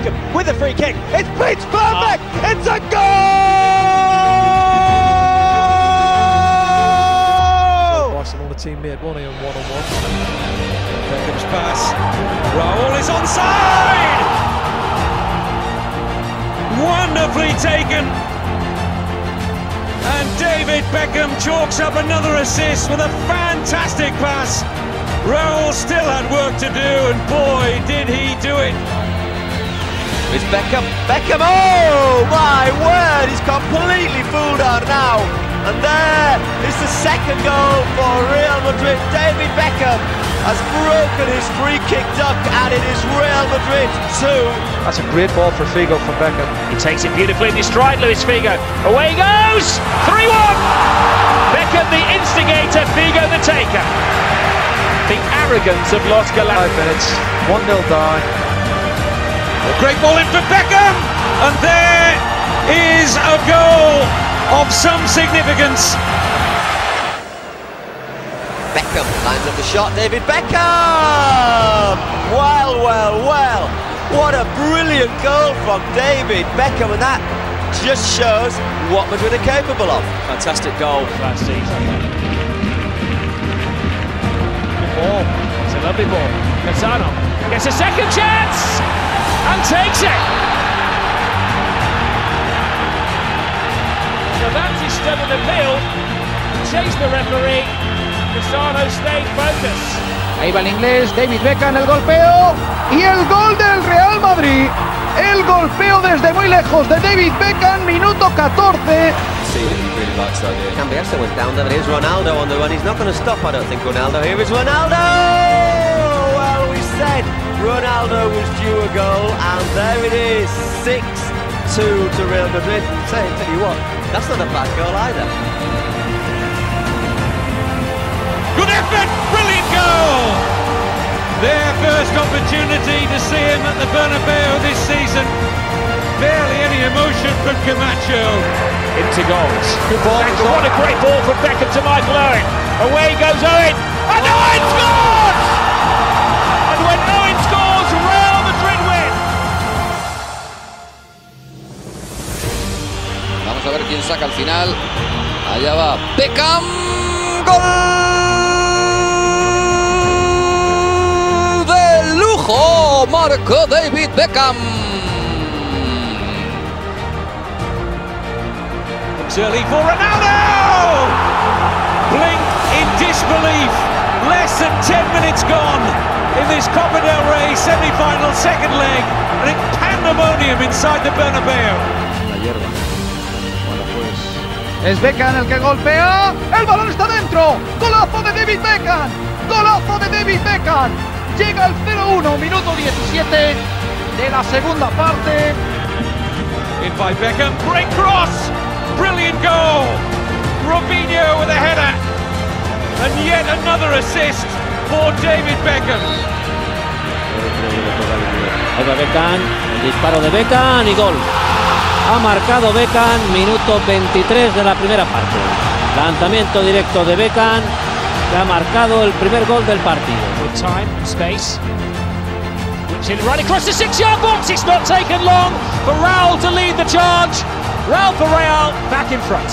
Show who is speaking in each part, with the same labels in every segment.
Speaker 1: Beckham with a free kick. It's pitch perfect. Oh. It's a goal.
Speaker 2: Barcelona team made one on one on one.
Speaker 3: Beckham's pass. Raul is onside. Wonderfully taken. And David Beckham chalks up another assist with a fantastic pass. Raul still had work to do, and boy, did he do it.
Speaker 1: It's Beckham. Beckham, oh my word, he's completely fooled out now. And there is the second goal for Real Madrid. David Beckham has broken his free kick duck, and it is Real Madrid 2.
Speaker 2: That's a great ball for Figo from Beckham.
Speaker 4: He takes it beautifully in his stride, Luis Figo. Away he goes! 3 1! Beckham the instigator, Figo the taker the arrogance of Los Galacticos.
Speaker 2: Five minutes, 1 0 down.
Speaker 3: Great ball in for Beckham, and there is a goal of some significance.
Speaker 1: Beckham lines up the shot, David Beckham! Well, well, well. What a brilliant goal from David Beckham, and that just shows what Madrid are capable of.
Speaker 4: Fantastic goal last season ball. It's a lovely ball. Cassano gets a second chance and takes it. Cervantes stood in the field, chased the referee. Cassano stayed focused.
Speaker 5: Ahí va el inglés, David Beckham, el golpeo y el gol del Real Madrid. El golpeo desde muy lejos de David Beckham, minuto 14.
Speaker 1: see that he really likes the idea. Cambiasso went down there, here's Ronaldo on the run. He's not going to stop, I don't think, Ronaldo. Here is Ronaldo! Well, we said Ronaldo was due a goal, and there it is, 6-2 to Real Madrid. Say, tell you what, that's not a bad goal either.
Speaker 3: Good effort! Brilliant goal! Their first opportunity to see him at the Bernabeu this season. Barely any emotion from Camacho
Speaker 4: into goals. Good ball. Beckham, what a great ball from Beckham to Michael Owen. Away goes Owen. And Owen scores!
Speaker 6: Saca al final. Allá va Beckham. Gol de lujo. Marcó David Beckham.
Speaker 3: early for Ronaldo! Blink in disbelief. Less than 10 minutes gone in this Copa del Rey semi-final second leg. And it's pandemonium inside the Bernabeu.
Speaker 2: La hierba.
Speaker 5: Es Beckham el que golpea. El balón está dentro. Golazo de David Beckham. Golazo de David Beckham. Llega el 0-1, minuto 17 de la segunda parte.
Speaker 3: In by Beckham, great cross! Brilliant goal! Robinho with a header. And yet another assist for David Beckham.
Speaker 7: Ahí va Beckham, el disparo de Beckham y gol. Ha marcado Beckham, minuto 23 de la primera parte. Lanzamiento directo de Beckham, que ha marcado el primer gol del partido.
Speaker 4: Time, space. Which right across the six-yard box. It's not taken long for Raul to lead the charge. Raúl Real back in front.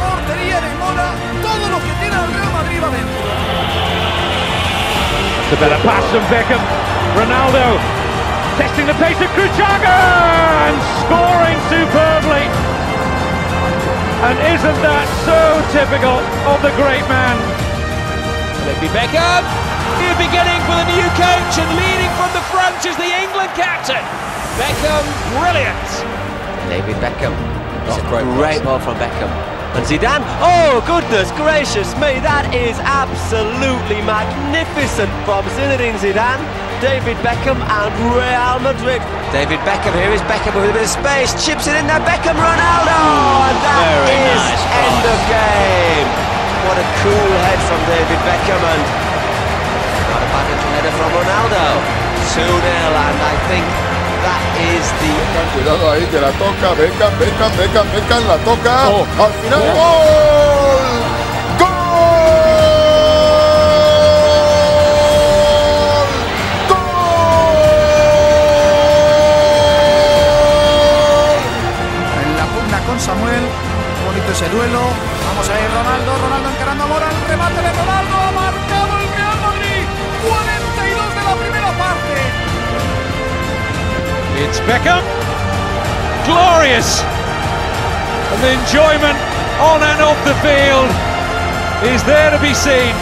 Speaker 5: Portería de Mora, todo lo que tiene el Real Madrid va dentro.
Speaker 3: It's a better pass from Beckham. Ronaldo testing the pace of Kruchaga and scoring superbly. And isn't that so typical of the great man?
Speaker 4: Maybe Beckham. He'll be getting for the new coach and leading from the front is the England captain. Beckham, brilliant.
Speaker 1: David Beckham. It's a great, great ball from Beckham. And Zidane, oh goodness gracious me, that is absolutely magnificent from Zinedine Zidane, David Beckham and Real Madrid. David Beckham, here is Beckham with a bit of space, chips it in there, Beckham, Ronaldo, and that Very is nice end of game. What a cool head from David Beckham and not a bad little header from Ronaldo. 2-0 and I think That is the...
Speaker 8: Cuidado ahí, que la toca, Beckham, Beckham, Beckham, Beckham, la toca.
Speaker 3: Oh.
Speaker 8: Al final,
Speaker 3: oh.
Speaker 5: Remate de Ronaldo, ha marcado el Real Madrid. 42 de la primera parte.
Speaker 3: It's Beckham. Glorious. And the enjoyment on and off the field is there to be seen.